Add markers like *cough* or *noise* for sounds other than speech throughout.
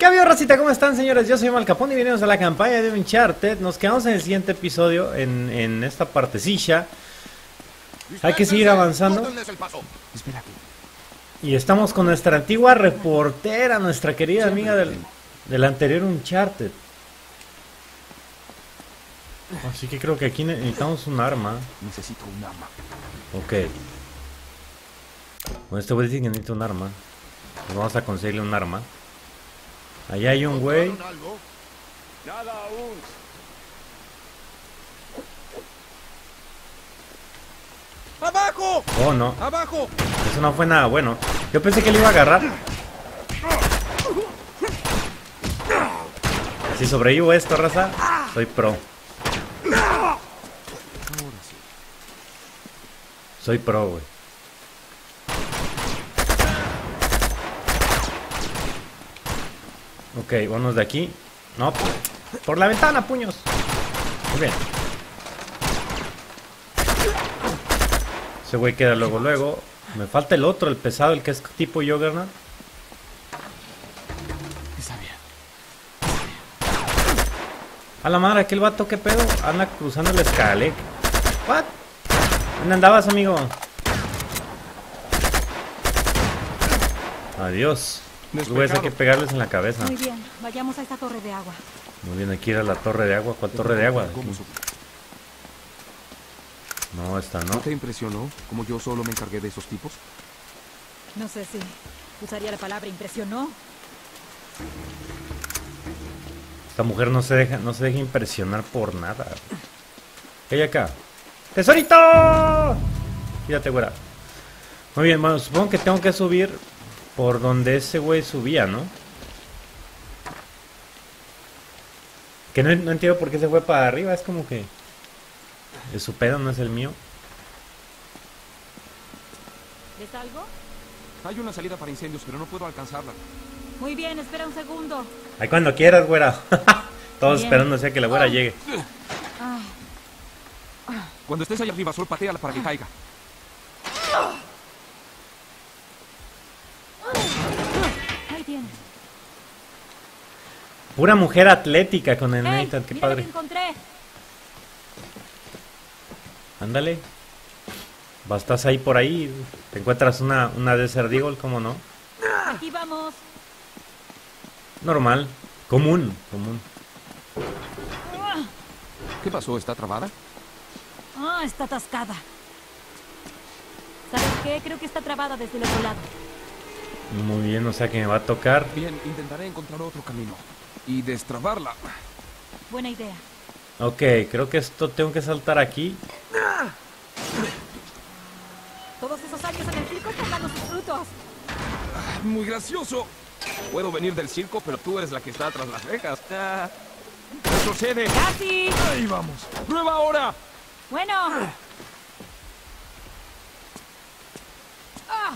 ¿Qué había, racita? ¿Cómo están, señores? Yo soy Malcapón y venimos a la campaña de Uncharted. Nos quedamos en el siguiente episodio, en, en esta partecilla. Hay que seguir avanzando. Y estamos con nuestra antigua reportera, nuestra querida amiga del, del anterior Uncharted. Así que creo que aquí ne- necesitamos un arma. Necesito un arma. Ok. Bueno, este güey dice que necesita un arma. Pues vamos a conseguirle un arma. Allá hay un güey. Nada aún. ¡Abajo! Oh, no. ¡Abajo! Eso no fue nada bueno. Yo pensé que le iba a agarrar. Si sobrevivo esto, raza, soy pro. Soy pro, güey. Ok, vámonos de aquí. No, por la ventana, puños. Muy bien. Ese güey queda luego, luego. Me falta el otro, el pesado, el que es tipo Juggernaut. A la madre, aquel vato, ¿qué pedo? Anda cruzando el escalé. What? ¿Dónde andabas, amigo? Adiós. Los güeyes hay que pegarles en la cabeza. Muy bien, vayamos a esta torre de agua. Muy bien, hay que ir a la torre de agua. ¿Cuál torre de agua? ¿Cómo supo? No, esta ¿No no. te impresionó como yo solo me encargué de esos tipos? No sé si usaría la palabra impresionó. Esta mujer no se deja, no se deja impresionar por nada. ¿Qué hay acá? ¡Tesorito! Fíjate, güera. Muy bien, bueno, supongo que tengo que subir por donde ese güey subía, ¿no? Que no, no entiendo por qué se fue para arriba, es como que... Es su pedo, no es el mío. ¿Ves algo? Hay una salida para incendios, pero no puedo alcanzarla. Muy bien, espera un segundo. Ahí cuando quieras, güera. *laughs* Todos Bien. esperando a que la güera llegue. Ah, Cuando estés allá arriba, solo pateala para que caiga. ahí tienes. Pura mujer atlética con el ¡Ey! Nathan, qué mira lo padre. que encontré! Ándale. Bastas ahí por ahí. Te encuentras una, una Desert Eagle, ¿cómo no? Aquí vamos. Normal. Común. Común. ¿Qué pasó? ¿Está trabada? Ah, está atascada. ¿Sabes qué? Creo que está trabada desde el otro lado. Muy bien, o sea que me va a tocar. Bien, intentaré encontrar otro camino. Y destrabarla. Buena idea. Ok, creo que esto tengo que saltar aquí. Todos esos años en el circo están dando sus frutos. Muy gracioso. Puedo venir del circo, pero tú eres la que está tras las rejas. Ah, ¡Retrocede! ¡Casi! ¡Ahí vamos! ¡Prueba ahora! Bueno. Ah.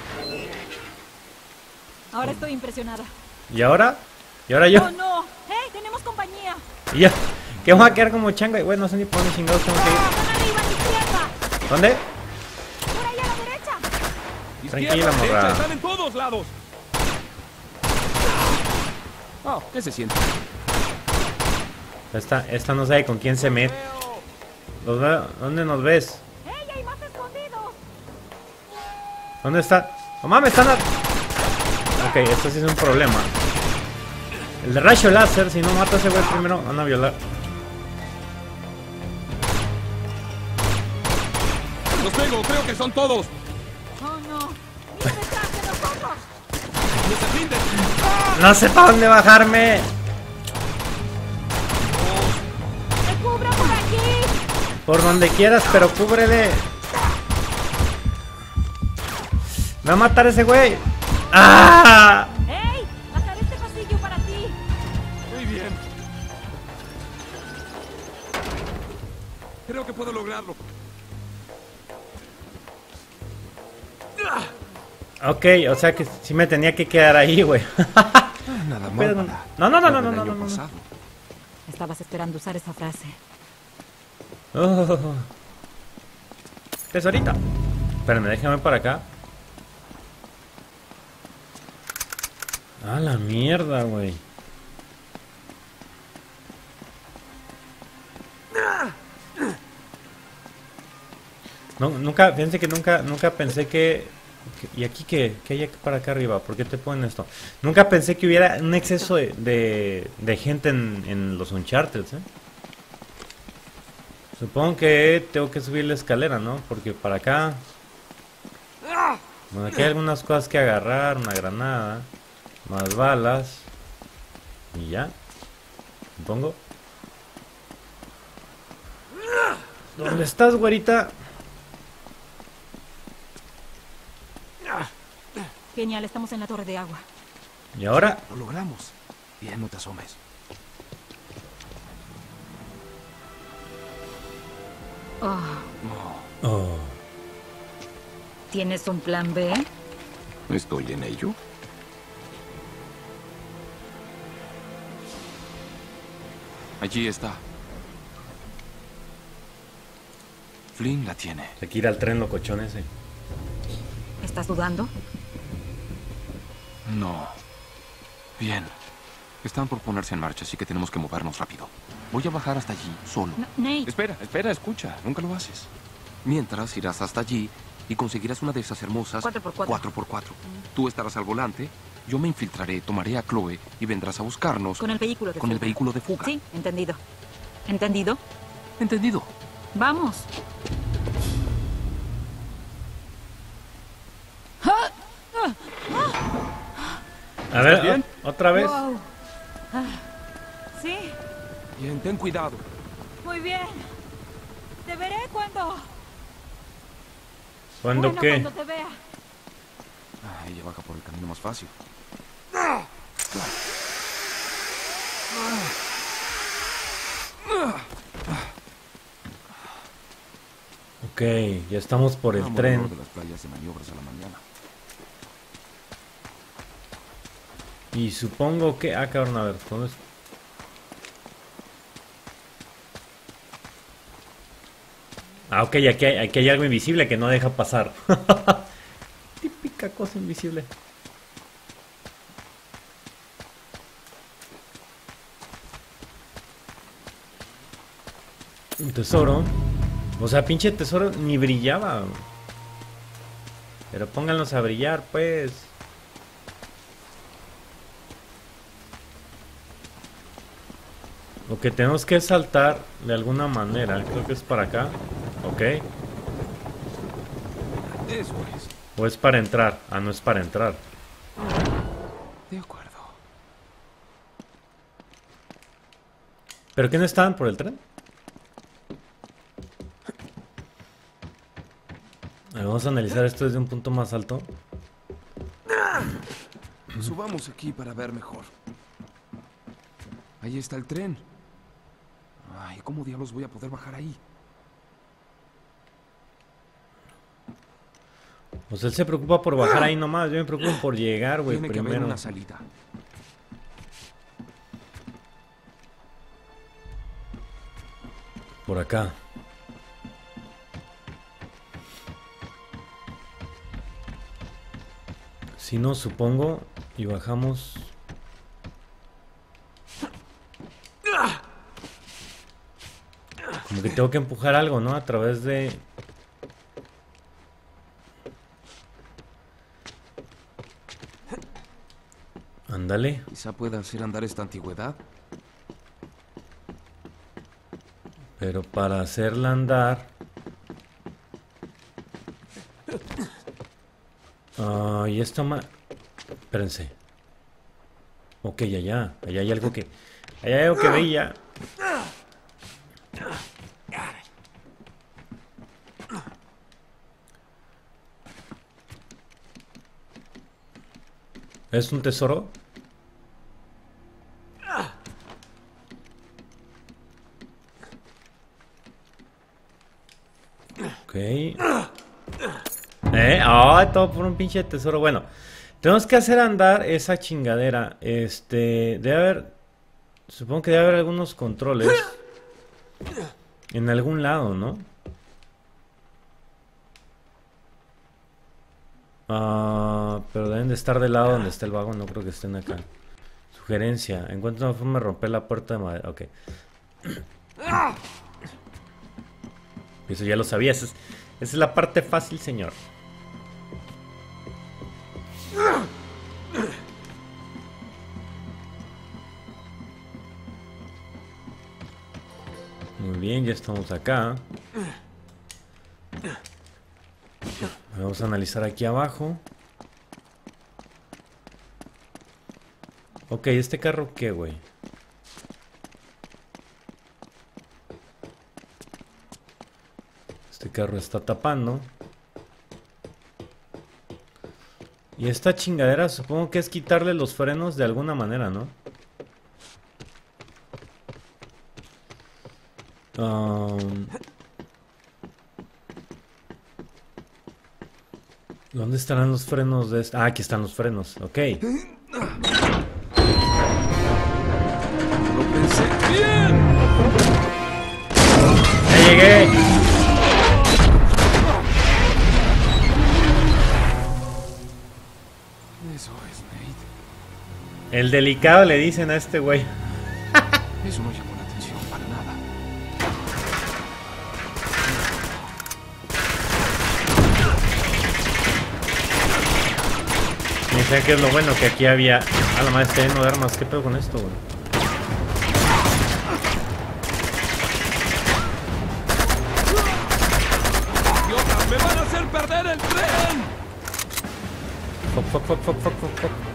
Ahora estoy impresionada. ¿Y ahora? ¿Y ahora yo? ¡Oh, no! ¡Hey! ¡Tenemos compañía! ¿Y ya? ¿Qué vamos a quedar como changa? Bueno, no sé ni por dónde chingados tengo que ir. ¿Dónde? ¡Por ahí a la derecha! Tranquila, morra. están en todos lados. Oh, ¿qué se siente? Esta, esta no sabe con quién se mete. Los veo- ¿Dónde nos ves? ¡Hey! ¡Hay más escondidos! ¿Dónde está? ¡Oh, mames! Están a... Ok, esto sí es un problema. El rayo láser, si no mata a ese güey primero, van a violar. Los tengo, creo que son todos. ¡Oh, no! ¡No sé para dónde bajarme. ¡Me cubra por aquí! Por donde quieras, pero cúbrele. Me va a matar ese güey. ¡Ah! Ok, o sea que sí me tenía que quedar ahí, güey. *laughs* Nada más. No, no, no, no, no, no, no. Estabas esperando usar esa frase. Oh. Tesorita. Espérame, déjame para acá. A ah, la mierda, güey. Ah. Nunca, fíjense que nunca, nunca pensé que, ¿Y aquí qué? ¿Qué hay para acá arriba? ¿Por qué te ponen esto? Nunca pensé que hubiera un exceso de, de, de gente en, en los Uncharted, ¿eh? Supongo que tengo que subir la escalera, ¿no? Porque para acá... Bueno, aquí hay algunas cosas que agarrar, una granada, más balas, y ya, supongo. ¿Dónde estás, güerita? Genial, estamos en la torre de agua. ¿Y ahora? Lo logramos. Bien, no te asomes. Oh, Oh, ¿Tienes un plan B? Estoy en ello. Allí está. Flynn la tiene. hay que ir al tren locochón ese. ¿Estás dudando? No. Bien. Están por ponerse en marcha, así que tenemos que movernos rápido. Voy a bajar hasta allí, solo. No, Nate, Espera, espera, escucha. Nunca lo haces. Mientras irás hasta allí y conseguirás una de esas hermosas Cuatro por cuatro. 4x4. Tú estarás al volante, yo me infiltraré, tomaré a Chloe y vendrás a buscarnos con el vehículo de con el vehículo de fuga. Sí, entendido. ¿Entendido? Entendido. Vamos. A ver, bien? otra vez. Wow. Ah, sí, Bien, ten cuidado. muy bien. Te veré cuando. ¿Cuándo bueno, qué? Cuando te vea. Ah, ella baja por el camino más fácil. Ok, ya estamos por el tren. olor de las playas de maniobras a la mañana. Y supongo que... Ah, cabrón, a ver, ¿dónde es? Ah, ok, aquí hay, aquí hay algo invisible que no deja pasar. *laughs* Típica cosa invisible. Un tesoro. O sea, pinche tesoro ni brillaba. Pero pónganlos a brillar, pues. Lo que tenemos que saltar de alguna manera. Creo que es para acá. Ok. O es para entrar. Ah, no es para entrar. De acuerdo. ¿Pero qué no estaban por el tren? A ver, vamos a analizar esto desde un punto más alto. Subamos aquí para ver mejor. Ahí está el tren. Ay, ¿cómo diablos voy a poder bajar ahí? Sea, él se preocupa por bajar ahí nomás. Yo me preocupo *gasps* por llegar, güey, Tiene que haber primero. una salida. Por acá. Si no, supongo. Y bajamos. Como que tengo que empujar algo, ¿no? A través de... Ándale. Quizá pueda hacer andar esta antigüedad. Pero para hacerla andar... Ah, y esta ma... Espérense. Ok, allá. Allá hay algo que... Allá hay algo que veía. ¿Es un tesoro? Ok. Eh, ah, todo por un pinche tesoro. Bueno, tenemos que hacer andar esa chingadera. Este, debe haber. Supongo que debe haber algunos controles. En algún lado, ¿no? Ah, pero deben de estar del lado donde está el vagón. No creo que estén acá. Sugerencia. Encuentra una forma de romper la puerta de madera. Ok. Eso ya lo sabía. Esa es, Esa es la parte fácil, señor. Muy bien, ya estamos acá. Vamos a analizar aquí abajo. Ok, ¿este carro qué, güey? Este carro está tapando. Y esta chingadera supongo que es quitarle los frenos de alguna manera, ¿no? Um, ¿Dónde estarán los frenos de esta? Ah, aquí están los frenos, ok. El delicado le dicen a este güey. *laughs* Eso no llamó la atención para nada. Y sé que es lo bueno que aquí había. A la madre, está lleno de armas. ¿Qué pedo con esto, güey? ¡Me van a hacer perder el tren! Fuck, fuck, fuck, fuck, fuck, fuck,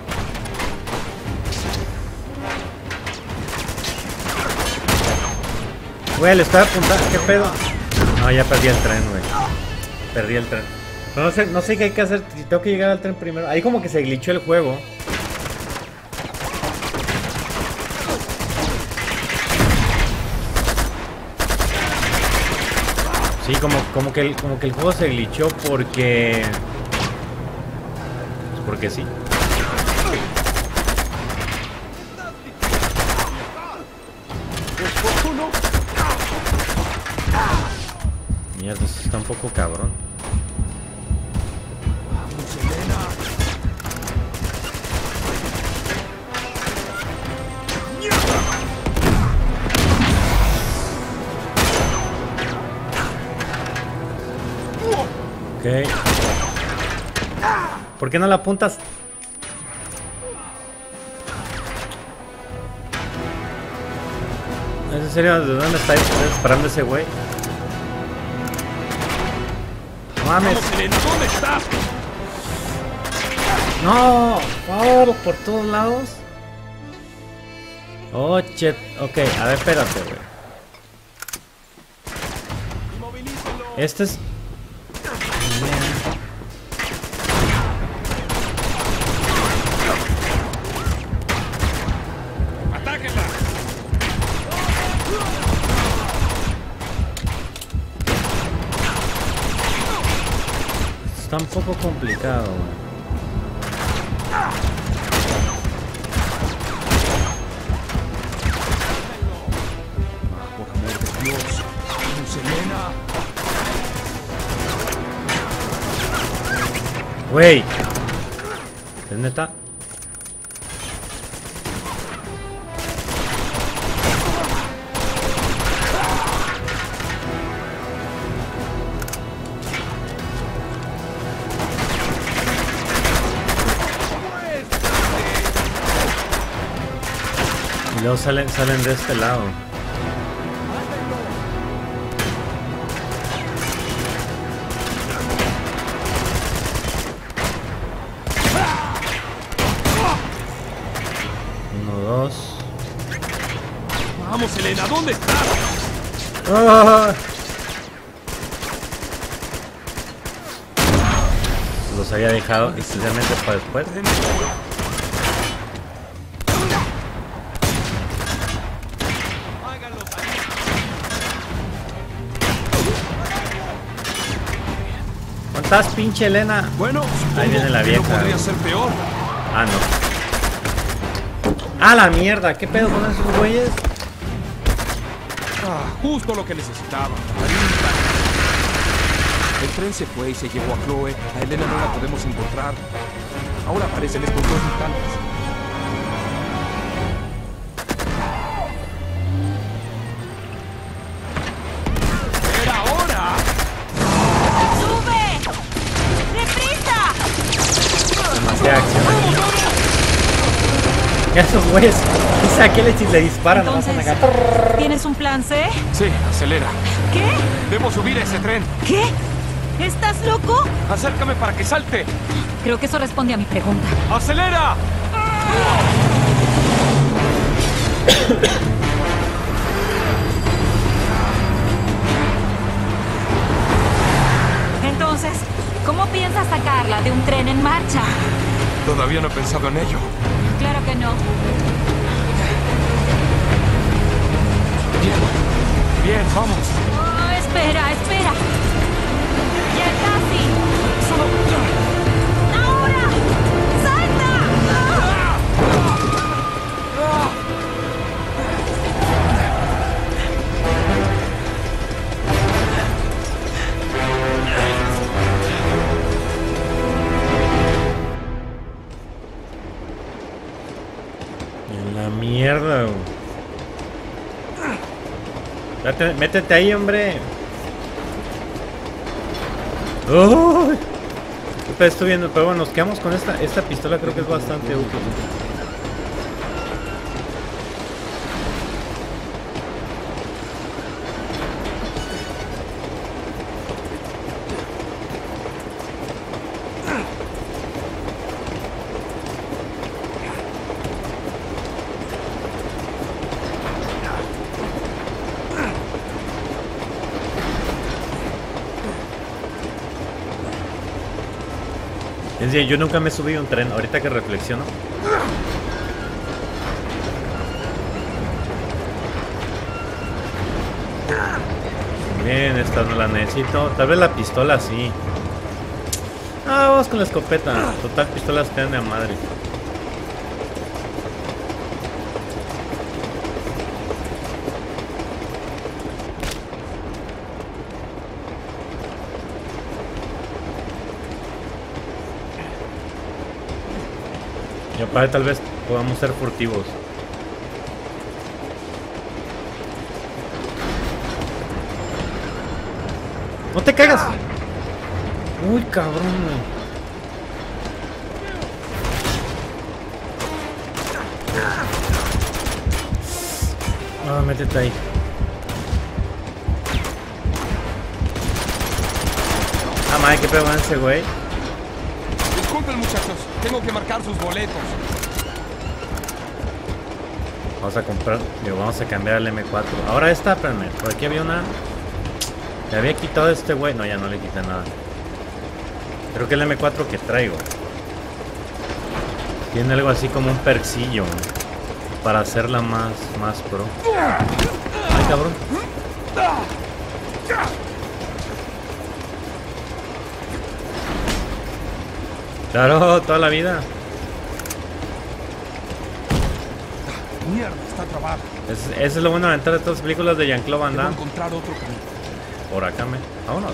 Güey, le estaba apuntando. ¿Qué pedo? No, ya perdí el tren, güey. Perdí el tren. No sé, no sé qué hay que hacer. Tengo que llegar al tren primero. Ahí como que se glitchó el juego. Sí, como, como, que el, como que el juego se glitchó porque... Pues porque sí. Mierda, está un poco cabrón. Vamos, Elena. Ok. ¿Por qué no la apuntas? ¿Es serio? ¿De dónde está disparando ese güey? No mames. ¿dónde estás? No, por por todos lados. Oh, shit. Ok, a ver, espérate, güey. Este es. Está un poco complicado, güey. Por amor luego salen, salen de este lado. Uno, dos. Vamos, Elena, ¿dónde estás? ¡Ah! Los había dejado especialmente para después. Estás, pinche Elena? Bueno, supongo viene la vieja. no podría ser peor. Ah, no. ¡Ah, la mierda! ¿Qué pedo con esos güeyes? Ah, justo lo que necesitaba. El tren se fue y se llevó a Chloe. A Elena no la podemos encontrar. Ahora aparecen estos dos mutantes. Esos güeyes, quizá a qué le, le disparan, Entonces, acá. ¿tienes un plan C? Sí, acelera. ¿Qué? Debo subir a ese tren. ¿Qué? ¿Estás loco? Acércame para que salte. Creo que eso responde a mi pregunta. ¡Acelera! Entonces, ¿cómo piensas sacarla de un tren en marcha? Todavía no he pensado en ello. Claro que no. Bien. Bien, vamos. Oh, espera, espera. Ya casi. Mierda, métete ahí, hombre. Puta, Estoy viendo, pero bueno, nos quedamos con esta, esta pistola, creo que es bastante útil. Yo nunca me he subido un tren, ahorita que reflexiono. Bien, esta no la necesito. Tal vez la pistola sí. Ah, vamos con la escopeta. Total, pistolas quedan de madre. Aparte tal vez podamos ser furtivos. ¡No te cagas! Uy, cabrón. Ah, métete ahí. Ah, madre, qué pedo ese güey. Disculpen, muchachos. Tengo que marcar sus boletos. Vamos a comprar, digo, vamos a cambiar al M4. Ahora esta, espérame, por aquí había una. Le había quitado este güey. No, ya no le quité nada. Creo que el M4 que traigo. Tiene algo así como un percillo. Para hacerla más, más pro. Ay, cabrón. Claro, toda la vida. Mierda, está trabado. Es, eso es lo bueno de aventar de todas las películas de Jean-Claude Van Damme. encontrar otro camino. Por acá, me. Vámonos.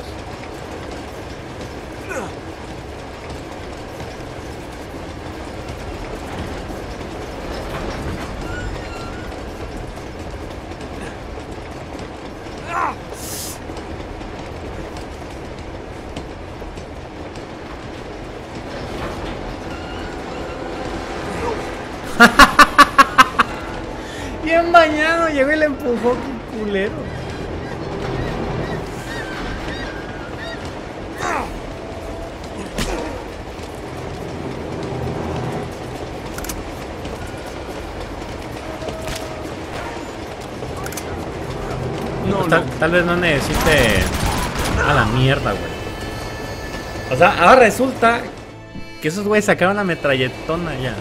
*laughs* Bien bañado, llegó y le empujó, qué culero. No, tal, tal vez no necesite. A la mierda, güey. O sea, ahora resulta que esos güeyes sacaron la metralletona ya.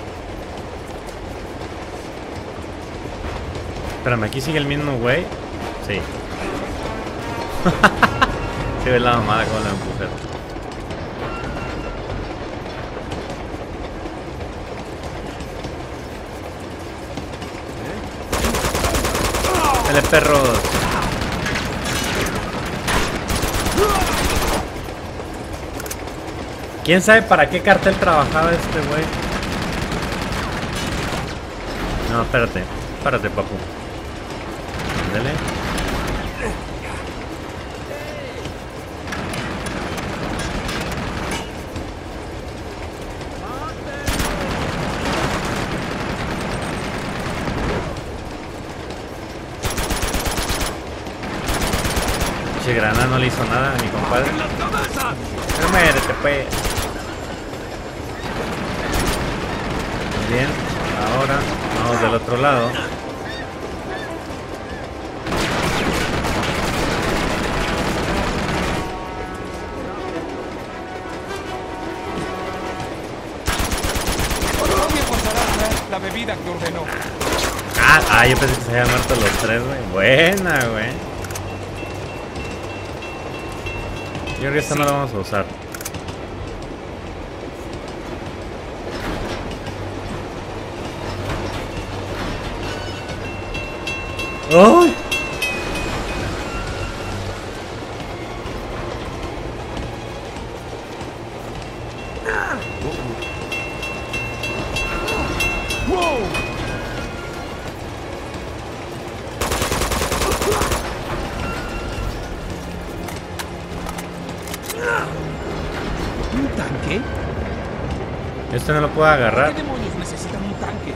Espérame, aquí sigue el mismo güey. Sí. *laughs* sí, ve la mamada con la empujé. Dale, perros. ¿Quién sabe para qué cartel trabajaba este güey? No, espérate. Espérate, papu. Dale. No le hizo nada a mi compadre. Pero muérete, pues. Bien, ahora vamos del otro lado. La bebida que ordenó. Ah, ah, yo pensé que se habían muerto los tres, güey. Buena, güey. Yo creo que esta no la vamos a usar. ¡Ay! Este no lo puedo agarrar. ¿Qué demonios necesitan un tanque?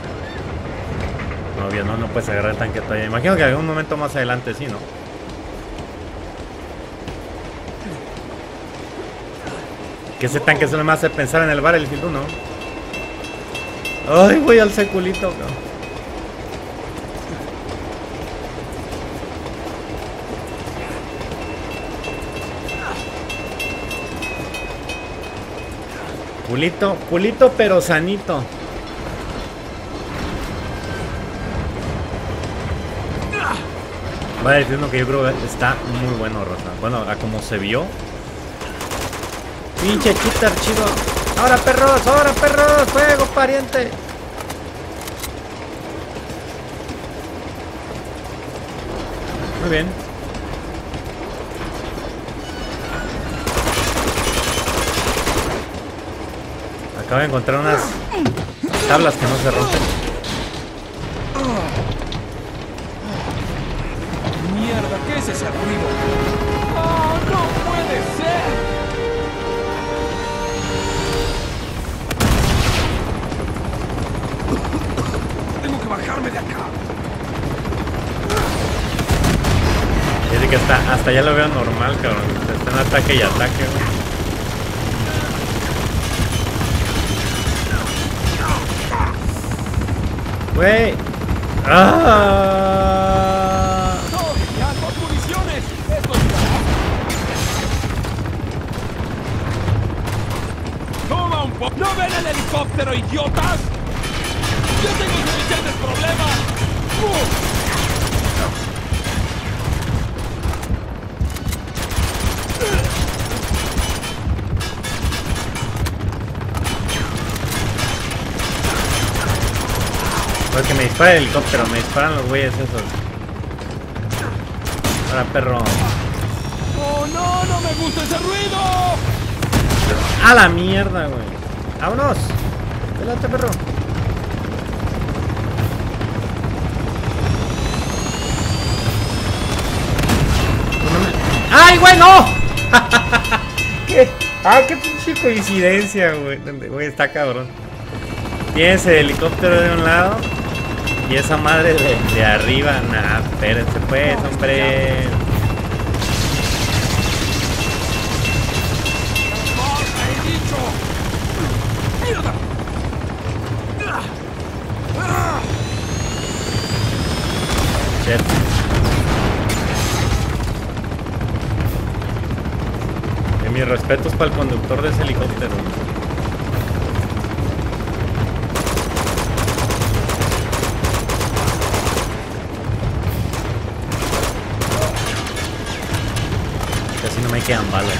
No, obvio, no, no puedes agarrar el tanque todavía. Imagino que algún momento más adelante sí, ¿no? Que ese tanque solo me hace pensar en el Battlefield 1. Ay, voy al seculito, cabrón. Pulito, pulito pero sanito. Va a decir uno que yo creo que está muy bueno, Rosa. Bueno, a como se vio. Pinche cheater chido. Ahora perros, ahora perros, fuego pariente. Muy bien. Acabo de encontrar unas tablas que no se rompen. ¡Mierda! ¿Qué es ese ruido? ¡Oh, no puede ser! Tengo que bajarme de acá. Es que hasta, hasta ya lo veo normal, cabrón. Está en ataque y ataque, güey. Güey. ¡Ah! ¡No! ¡Ya, dos municiones! ¡Esto es ¡Toma un poco! ¿No ven el helicóptero, idiotas? ¡Yo tengo suficientes problemas! ¡Uh! Porque me dispara el helicóptero, me disparan los güeyes esos. Ahora, perro. ¡Oh, no! ¡No me gusta ese ruido! ¡A la mierda, güey! ¡Vámonos! ¡Adelante, perro! ¡Ay, güey, no! *laughs* ¿Qué? ¡Ah, qué pinche coincidencia, güey! Güey, está cabrón. Tienes el helicóptero de un lado y esa madre de, de arriba. Nah, espérense pues, hombre. Que mis respetos para el conductor de ese helicóptero. Me quedan balas.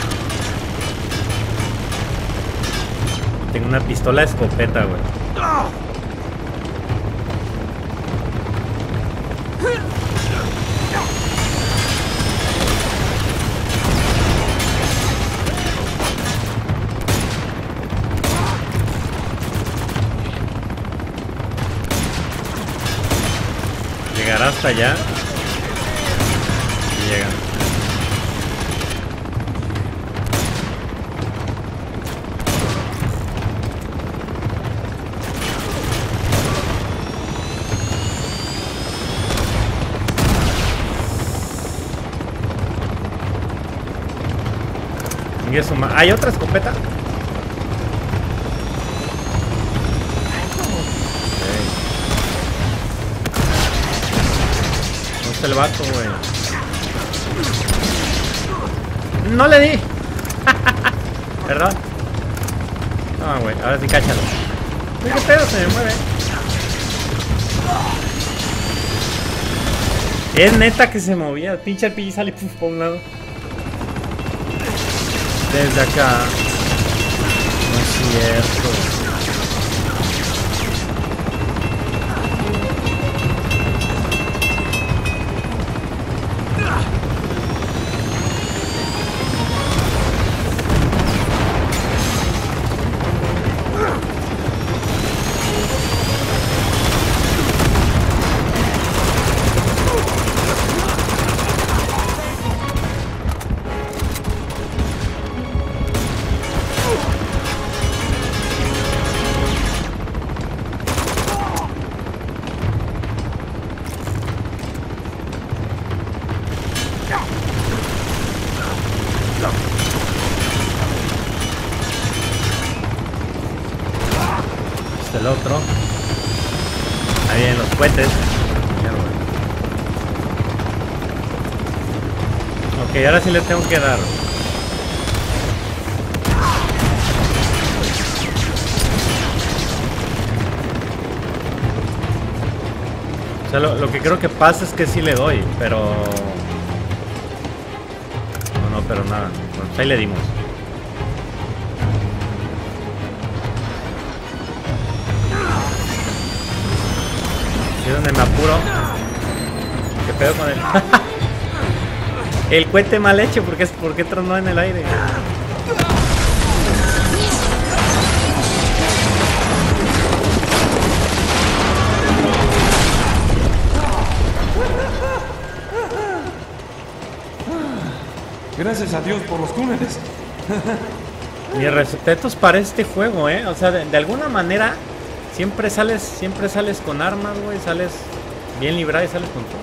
Tengo una pistola escopeta, güey. Llegará hasta allá. ¿Hay otra escopeta? No está el vato, güey. No le di. *laughs* ¿Verdad? No, güey. Ahora sí cáchalo. ¿Qué pedo? Se me mueve. Es neta que se movía. Pinche pillo sale puf, por un lado. Desde acá. No es cierto. Ahora sí le tengo que dar. O sea, lo, que creo que pasa es que sí le doy, pero... No, no, pero nada. Bueno, pues ahí le dimos. ¿Y donde me apuro? ¿Qué pedo con él? el *laughs* cohete mal hecho, porque es porque tronó en el aire? Gracias a Dios por los túneles. Mis respetos para este juego, ¿eh? O sea, de, de alguna manera siempre sales, siempre sales con armas, güey, sales bien librado y sales con todo.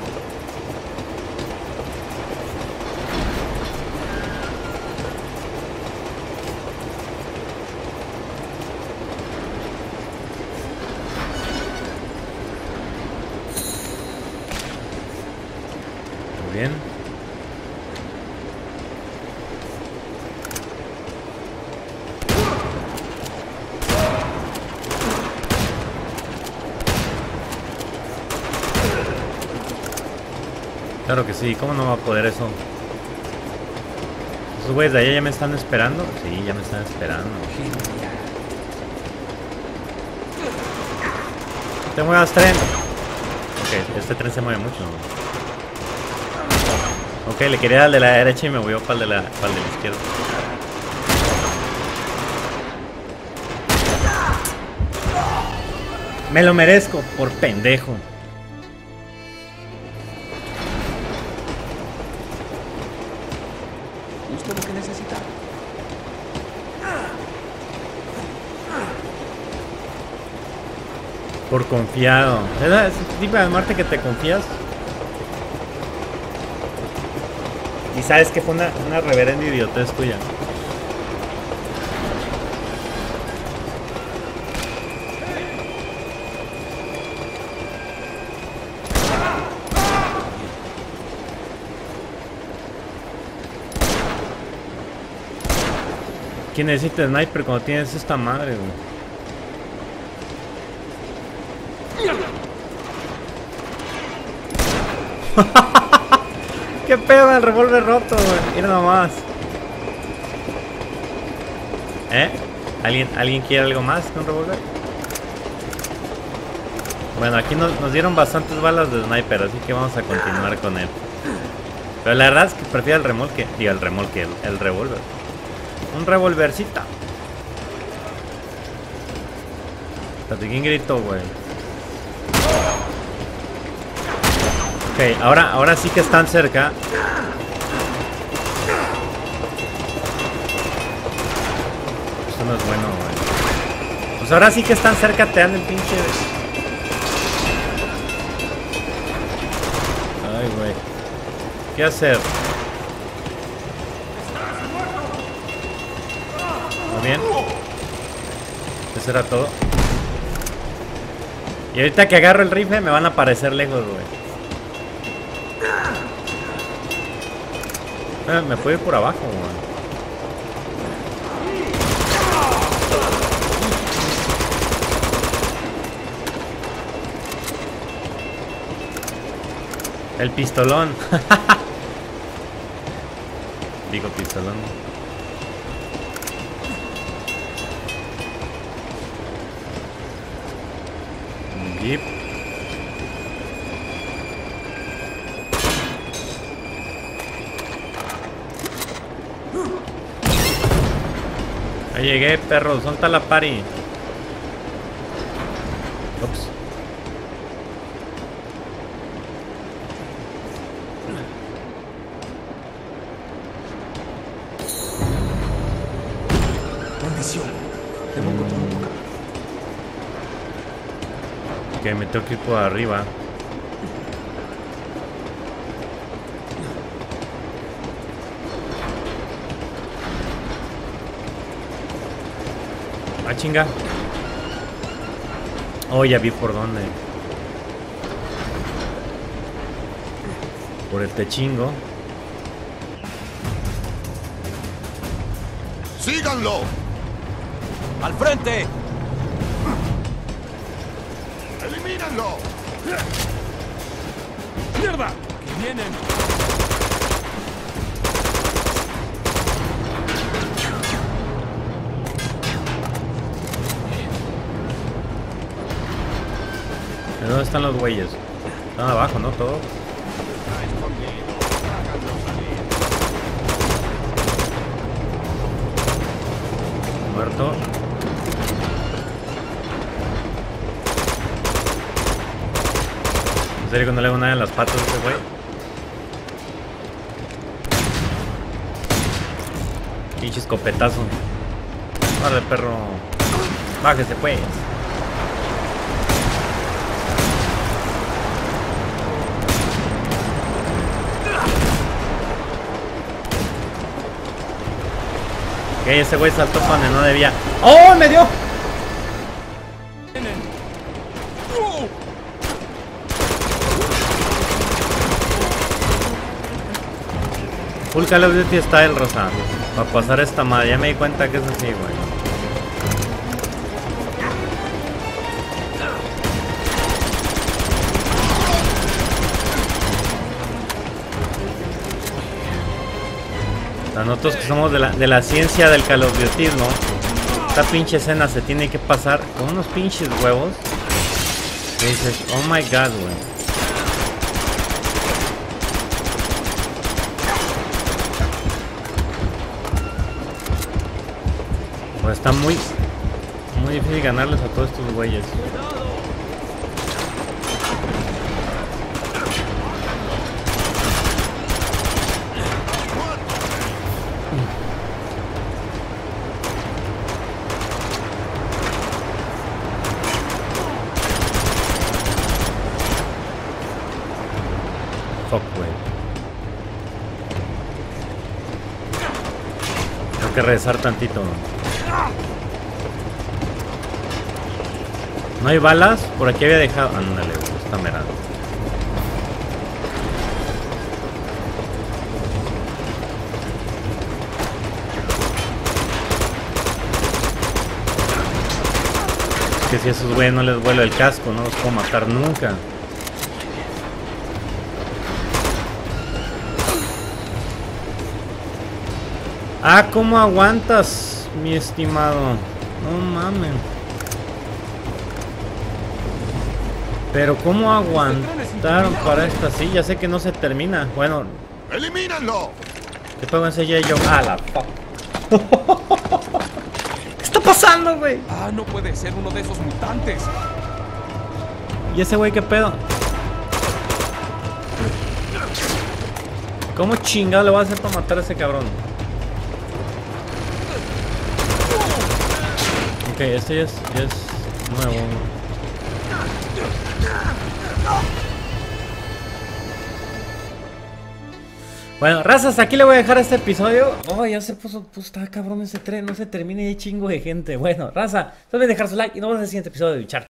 Muy bien. Claro que sí, ¿cómo no va a poder eso? Esos güeyes de allá ya me están esperando. Sí, ya me están esperando. ¿Te muevas tren? Ok, este tren se mueve mucho. Ok, le quería al de la derecha y me movió para el de la, para el de la izquierda. Me lo merezco por pendejo. Confiado. ¿Es ese tipo de muerte que te confías? Y sabes que fue una, una reverenda idiotez tuya. ¿Quién necesita sniper cuando tienes esta madre, güey? *laughs* ¿Qué pedo el revólver roto, güey? Mira nomás. ¿Eh? ¿Alguien, ¿Alguien quiere algo más que un revólver? Bueno, aquí nos, dieron bastantes balas de sniper, así que vamos a continuar con él. Pero la verdad es que prefiero el remolque. Digo, el remolque, el, revólver. Un revolvercita. Espérate, ¿quién gritó, güey? Ok, ahora, ahora sí que están cerca. Eso no es bueno, güey. Pues ahora sí que están cerca, te dan el pinche. Ay, güey. ¿Qué hacer? Bien. Eso era todo. Y ahorita que agarro el rifle me van a aparecer lejos, güey. Eh, me puedo ir por abajo. El pistolón. *laughs* Digo pistolón. Llegué, perro. Sonta la pari. Ups. Que me tengo que ir por arriba. Chinga. Oh, ya vi por dónde. Por el techingo. ¡Síganlo! ¡Al frente! ¡Elimínenlo! ¡Mierda! ¡Que vienen! Dónde están los güeyes? Están abajo, ¿no? Todos. Muerto. ¿En serio que no le hago nada en las patas a ese güey? Pinche escopetazo. Vale, perro. Bájese pues. Ok, ese güey saltó para donde no debía. ¡Oh, me dio! Full Call of Duty Style, Rosa. Para pasar esta madre. Ya me di cuenta que es así, güey. Nosotros que somos de la, de la ciencia del ¿no? Esta pinche escena se tiene que pasar con unos pinches huevos. Oh my god, güey. Pues está muy, muy difícil ganarles a todos estos güeyes. Regresar tantito. ¿No hay balas? Por aquí había dejado. Ándale, está merado. Es que si a esos güeyes no les vuelo el casco, no los puedo matar nunca. Ah, ¿cómo aguantas, mi estimado? No mames. Pero ¿cómo aguantaron para esta? Sí, ya sé que no se termina. Bueno, ¡Elimínenlo! ¿qué puedo enseñar yo? Ah, la. *laughs* ¿Qué está pasando, güey? ¡Ah, no puede ser uno de esos mutantes! ¿Y ese güey qué pedo? ¿Cómo chingado le voy a hacer para matar a ese cabrón? Ok, este ya es, es nuevo. Bueno, raza, hasta aquí le voy a dejar este episodio. Oh, ya se puso, puso, está cabrón ese tren, no se termine hay chingo de gente. Bueno, raza, no dejar su like y nos vemos en el siguiente episodio de Bichar.